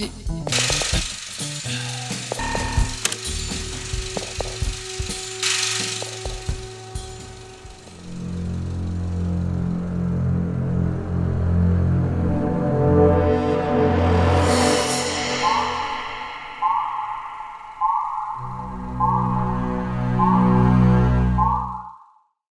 si